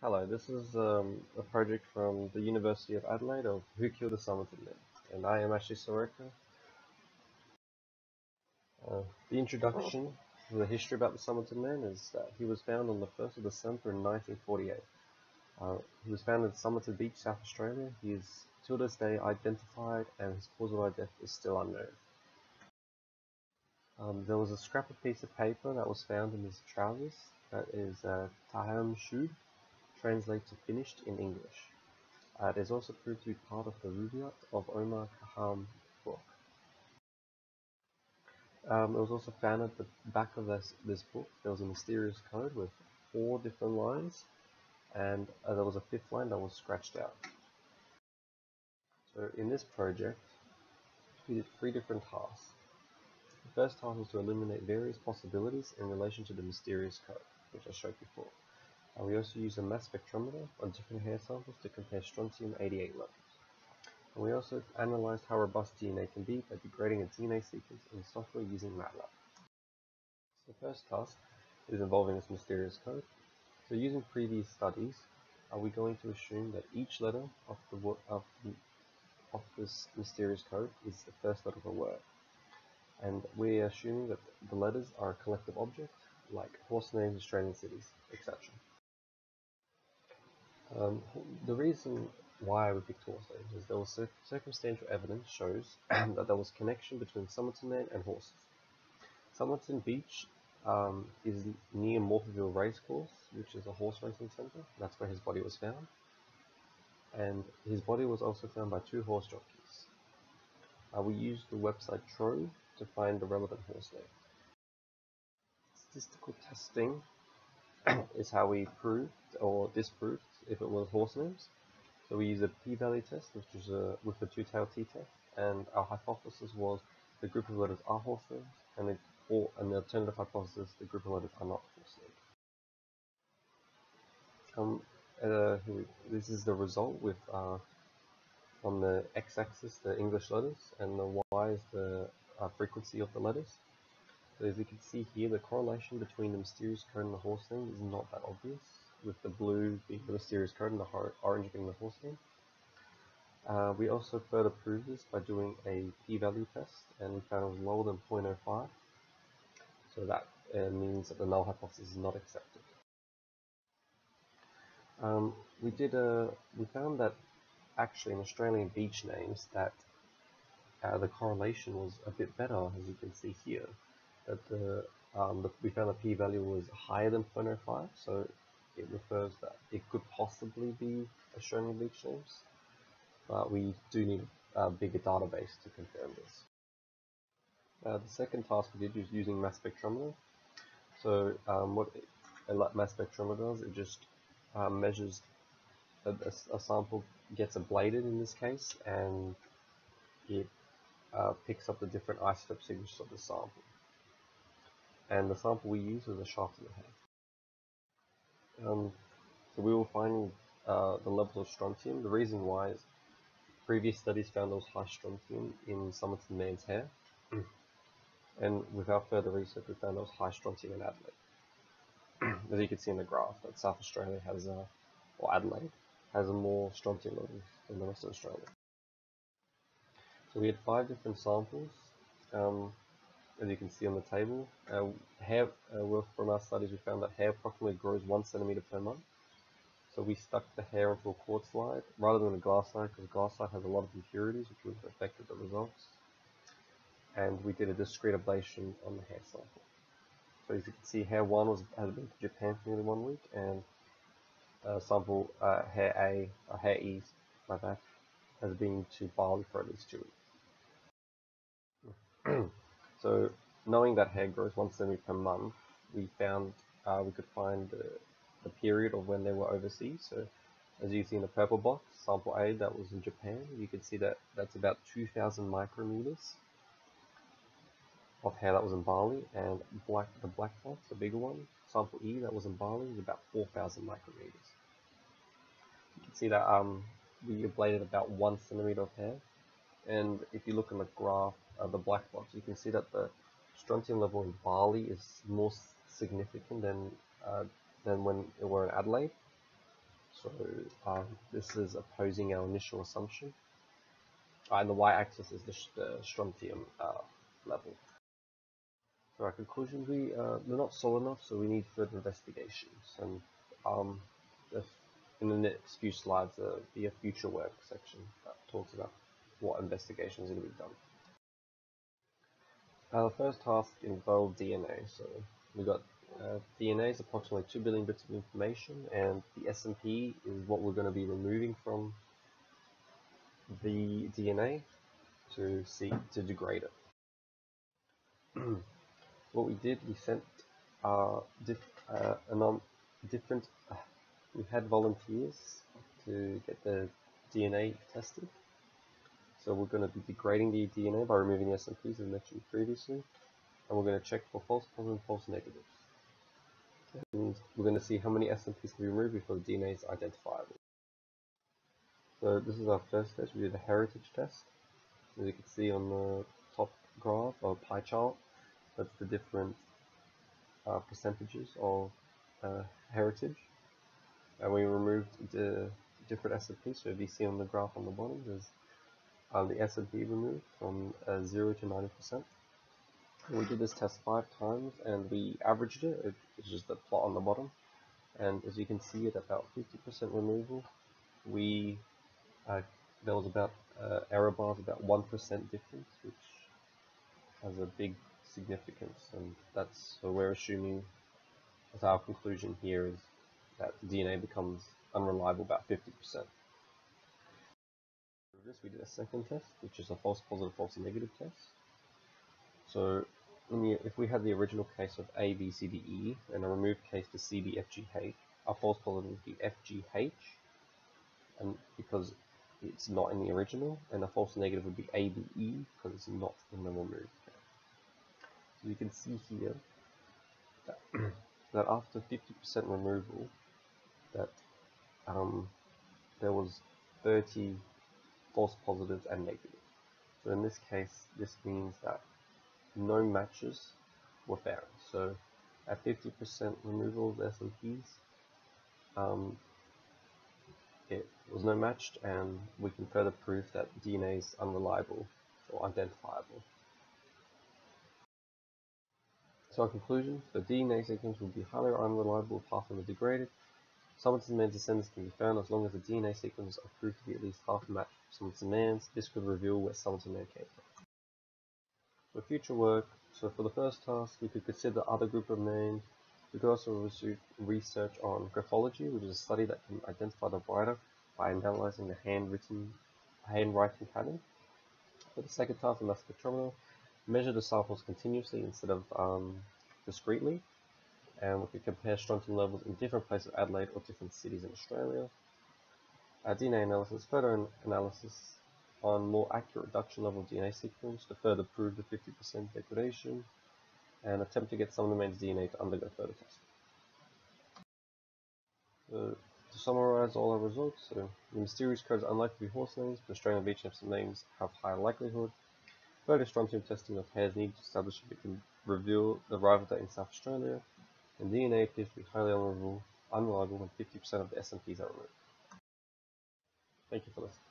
Hello, this is um, a project from the University of Adelaide of Who Killed the Somerton Men, and I am Ashley Soroka. Uh, the introduction to the history about the Somerton Man is that he was found on the 1st of December in 1948. Uh, he was found in Somerton Beach, South Australia. He is till this day identified and his cause of death is still unknown. Um, there was a scrap of piece of paper that was found in his trousers that is uh, Tamam Shud, translated to finished in English. Uh, it is also proved to be part of the Rubaiyat of Omar Khayyam book. Um, it was also found at the back of this, this book there was a mysterious code with four different lines and uh, there was a fifth line that was scratched out. So in this project we did three different tasks. The first task was to eliminate various possibilities in relation to the mysterious code, which I showed before. Uh, we also used a mass spectrometer on different hair samples to compare strontium-88 levels. And we also analyzed how robust DNA can be by degrading a DNA sequence in software using MATLAB. So the first task is involving this mysterious code. So using previous studies, are we going to assume that each letter of the of, the, of this mysterious code is the first letter of a word? And we're assuming that the letters are a collective object, like horse names, Australian cities, etc. Um, the reason why we picked horse names is there was circumstantial evidence shows that there was connection between Somerton Man and horses. Somerton Beach um, is near Morphettville Racecourse, which is a horse racing centre. That's where his body was found. And his body was also found by two horse jockeys. Uh, we used the website Trove to find the relevant horse name. Statistical testing is how we proved or disproved if it was horse names. So we use a p-value test, which is a, with the two-tailed t-test, and our hypothesis was the group of letters are horse names, and the, or, and the alternative hypothesis, the group of letters are not horse names. Um, uh, this is the result with uh, on the x-axis the English letters, and the y is the uh, frequency of the letters. So as you can see here, the correlation between the mysterious code and the horse name is not that obvious, with the blue being the mysterious code and the orange being the name. Uh, we also further proved this by doing a p-value test, and we found it was lower than 0.05, so that uh, means that the null hypothesis is not accepted. Um, we did a, we found that actually in Australian beach names that uh, the correlation was a bit better, as you can see here that the, um, the we found the p-value was higher than 0.05, so it refers that it could possibly be Australian beach names, but we do need a bigger database to confirm this. Uh, the second task we did was using mass spectrometer. So um, what a mass spectrometer does, it just uh, measures a, a, a, sample gets ablated in this case, and it uh, picks up the different isotope signatures of the sample and the sample we used was a shaft the head. Um, so we were finding uh, the levels of strontium. The reason why is previous studies found there was high strontium in Somerton man's hair, and without further research we found there was high strontium in Adelaide. As you can see in the graph, that South Australia has a, or Adelaide, has a more strontium level than the rest of Australia. So we had five different samples. Um, as you can see on the table. Uh, hair, uh, from our studies, we found that hair approximately grows one centimeter per month. So we stuck the hair into a quartz slide rather than a glass slide because glass slide has a lot of impurities which would have affected the results. And we did a discrete ablation on the hair sample. So as you can see, hair 1 was, has been to Japan for nearly one week, and uh, sample uh, hair A, or uh, hair E, my bad, has been to Bali for at least two weeks. So knowing that hair grows one centimeter per month, we found uh, we could find the, the period of when they were overseas. So as you see in the purple box, sample A that was in Japan, you can see that that's about 2,000 micrometers of hair that was in Bali, and black the black box, the bigger one, sample E that was in Bali, is about 4,000 micrometers. You can see that um, we ablated about one centimeter of hair, and if you look in the graph, uh, the black box, you can see that the strontium level in Bali is more significant than uh, than when it were in Adelaide. So um, this is opposing our initial assumption. Uh, and the y-axis is the, the strontium uh, level. So our conclusion, we, uh, we're not solid enough, so we need further investigations. And um, in the next few slides, will be a future work section that talks about what investigations are going to be done. Our first task involved DNA. So we got uh, DNA is approximately 2 billion bits of information, and the SNP is what we're going to be removing from the DNA to see to degrade it. what we did, we sent uh, diff, uh, a different. Uh, we had volunteers to get the DNA tested. So we're going to be degrading the DNA by removing the SNPs as mentioned previously, and we're going to check for false positives and false negatives. And we're going to see how many SNPs can be removed before the DNA is identifiable. So this is our first test. We did a heritage test. As you can see on the top graph or pie chart, that's the different uh, percentages of uh, heritage. And we removed the different SNPs. So if you see on the graph on the bottom, there's the SNP removed from uh, 0 to 90%. We did this test five times and we averaged it, it's just the plot on the bottom. And as you can see at about 50% removal, we uh, there was about uh, error bars about 1% difference, which has a big significance. And that's so we're assuming, as our conclusion here is that DNA becomes unreliable about 50%. This we did a second test, which is a false positive, false negative test. So the, if we had the original case of A, B, C, D, E, and a removed case for C, D, F, G, H, our false positive would be F, G, H, and because it's not in the original, and a false negative would be A, B, E, because it's not in the removed case. So you can see here that, that after 50% removal, that um, there was 30 false positives and negatives. So in this case, this means that no matches were found. So at 50% removal of SNPs, um, it was no matched and we can further prove that DNA is unreliable or identifiable. So our conclusion, the DNA sequence will be highly unreliable of them are degraded. Somerton man's descendants can be found as long as the DNA sequences are proved to be at least half a match for Somerton man's. This could reveal where Somerton man came from. For future work, so for the first task, we could consider other group of names. We could also research on graphology, which is a study that can identify the writer by analyzing the handwritten handwriting pattern. For the second task, the mass spectrometer, measure the samples continuously instead of um, discretely, and we could compare strontium levels in different places of Adelaide or different cities in Australia. Uh, DNA analysis, photo analysis, on more accurate reduction level DNA sequence to further prove the 50% degradation and attempt to get some of the man's DNA to undergo further testing. So, to summarize all our results, so the mysterious codes are unlikely to be horse names, but Australian beach some names have higher likelihood. Further strontium testing of hairs needed to establish if it can reveal the arrival date in South Australia, and DNA appears to be highly unreliable, unreliable when 50% of the SNPs are removed. Thank you for listening.